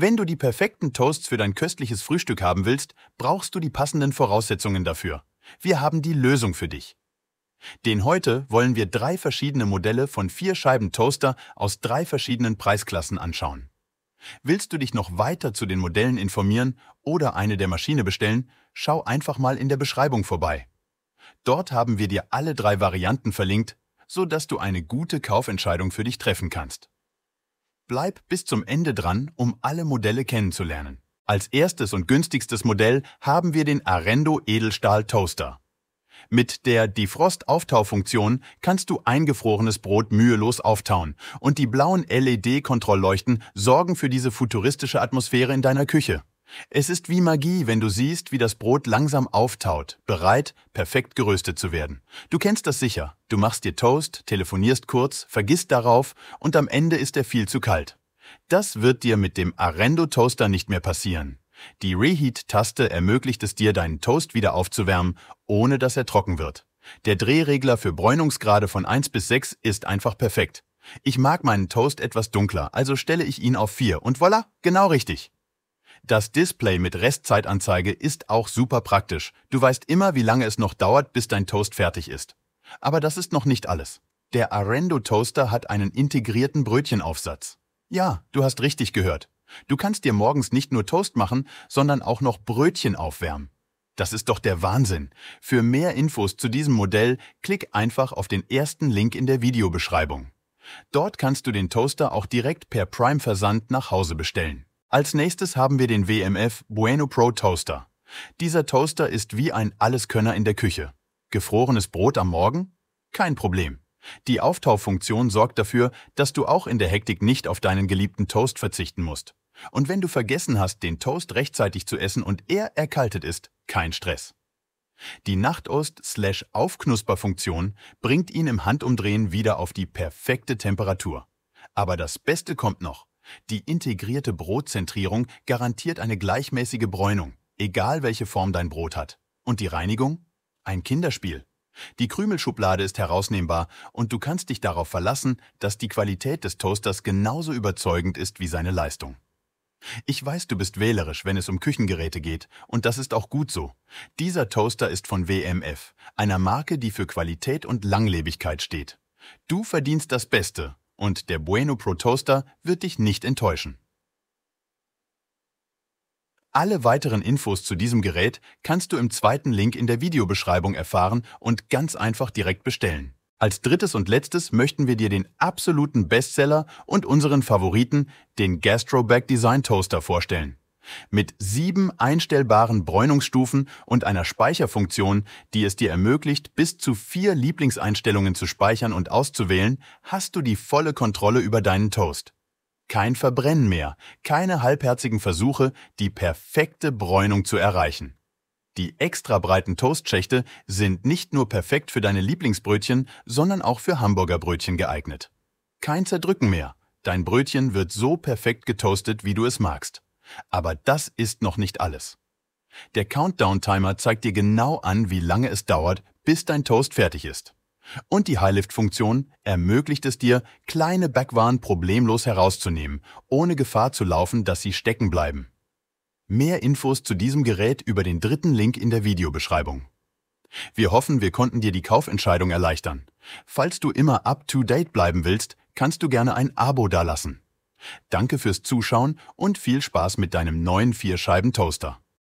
Wenn du die perfekten Toasts für dein köstliches Frühstück haben willst, brauchst du die passenden Voraussetzungen dafür. Wir haben die Lösung für dich. Den heute wollen wir drei verschiedene Modelle von vier Scheiben Toaster aus drei verschiedenen Preisklassen anschauen. Willst du dich noch weiter zu den Modellen informieren oder eine der Maschine bestellen, schau einfach mal in der Beschreibung vorbei. Dort haben wir dir alle drei Varianten verlinkt, so dass du eine gute Kaufentscheidung für dich treffen kannst. Bleib bis zum Ende dran, um alle Modelle kennenzulernen. Als erstes und günstigstes Modell haben wir den Arendo Edelstahl Toaster. Mit der Defrost-Auftaufunktion kannst du eingefrorenes Brot mühelos auftauen und die blauen LED-Kontrollleuchten sorgen für diese futuristische Atmosphäre in deiner Küche. Es ist wie Magie, wenn du siehst, wie das Brot langsam auftaut, bereit, perfekt geröstet zu werden. Du kennst das sicher. Du machst dir Toast, telefonierst kurz, vergisst darauf und am Ende ist er viel zu kalt. Das wird dir mit dem Arendo Toaster nicht mehr passieren. Die Reheat-Taste ermöglicht es dir, deinen Toast wieder aufzuwärmen, ohne dass er trocken wird. Der Drehregler für Bräunungsgrade von 1 bis 6 ist einfach perfekt. Ich mag meinen Toast etwas dunkler, also stelle ich ihn auf 4 und voilà, genau richtig. Das Display mit Restzeitanzeige ist auch super praktisch. Du weißt immer, wie lange es noch dauert, bis dein Toast fertig ist. Aber das ist noch nicht alles. Der Arendo Toaster hat einen integrierten Brötchenaufsatz. Ja, du hast richtig gehört. Du kannst dir morgens nicht nur Toast machen, sondern auch noch Brötchen aufwärmen. Das ist doch der Wahnsinn. Für mehr Infos zu diesem Modell klick einfach auf den ersten Link in der Videobeschreibung. Dort kannst du den Toaster auch direkt per Prime-Versand nach Hause bestellen. Als nächstes haben wir den WMF Bueno Pro Toaster. Dieser Toaster ist wie ein Alleskönner in der Küche. Gefrorenes Brot am Morgen? Kein Problem. Die Auftaufunktion sorgt dafür, dass du auch in der Hektik nicht auf deinen geliebten Toast verzichten musst. Und wenn du vergessen hast, den Toast rechtzeitig zu essen und er erkaltet ist, kein Stress. Die Nachtost-Aufknusperfunktion bringt ihn im Handumdrehen wieder auf die perfekte Temperatur. Aber das Beste kommt noch. Die integrierte Brotzentrierung garantiert eine gleichmäßige Bräunung, egal welche Form dein Brot hat. Und die Reinigung? Ein Kinderspiel. Die Krümelschublade ist herausnehmbar und du kannst dich darauf verlassen, dass die Qualität des Toasters genauso überzeugend ist wie seine Leistung. Ich weiß, du bist wählerisch, wenn es um Küchengeräte geht, und das ist auch gut so. Dieser Toaster ist von WMF, einer Marke, die für Qualität und Langlebigkeit steht. Du verdienst das Beste und der Bueno Pro Toaster wird dich nicht enttäuschen. Alle weiteren Infos zu diesem Gerät kannst du im zweiten Link in der Videobeschreibung erfahren und ganz einfach direkt bestellen. Als drittes und letztes möchten wir dir den absoluten Bestseller und unseren Favoriten, den Gastroback Design Toaster, vorstellen. Mit sieben einstellbaren Bräunungsstufen und einer Speicherfunktion, die es dir ermöglicht, bis zu vier Lieblingseinstellungen zu speichern und auszuwählen, hast du die volle Kontrolle über deinen Toast. Kein Verbrennen mehr, keine halbherzigen Versuche, die perfekte Bräunung zu erreichen. Die extra breiten Toastschächte sind nicht nur perfekt für deine Lieblingsbrötchen, sondern auch für Hamburgerbrötchen geeignet. Kein Zerdrücken mehr. Dein Brötchen wird so perfekt getoastet, wie du es magst. Aber das ist noch nicht alles. Der Countdown-Timer zeigt dir genau an, wie lange es dauert, bis dein Toast fertig ist. Und die Highlift-Funktion ermöglicht es dir, kleine Backwaren problemlos herauszunehmen, ohne Gefahr zu laufen, dass sie stecken bleiben. Mehr Infos zu diesem Gerät über den dritten Link in der Videobeschreibung. Wir hoffen, wir konnten dir die Kaufentscheidung erleichtern. Falls du immer up-to-date bleiben willst, kannst du gerne ein Abo dalassen. Danke fürs Zuschauen und viel Spaß mit deinem neuen Vierscheiben-Toaster.